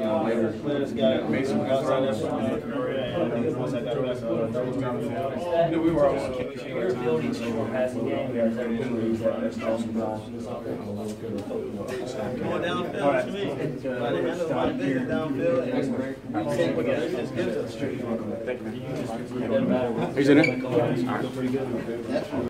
you know, later. You know, we were always. Your ability to passing it?